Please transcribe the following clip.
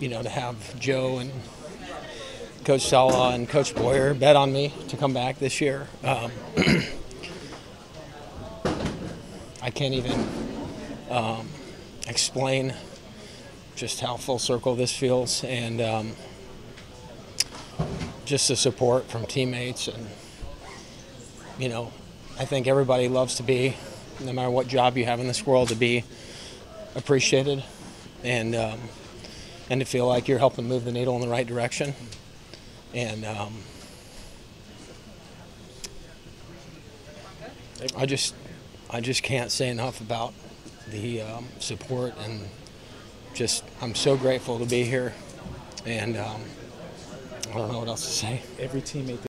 you know, to have Joe and Coach Saleh and Coach Boyer bet on me to come back this year. Um, I can't even um, explain just how full circle this feels and um, just the support from teammates and you know i think everybody loves to be no matter what job you have in this world to be appreciated and um, and to feel like you're helping move the needle in the right direction. And um, i just i just can't say enough about the um, support and just i'm so grateful to be here. And um, i don't know what else to say. Every teammate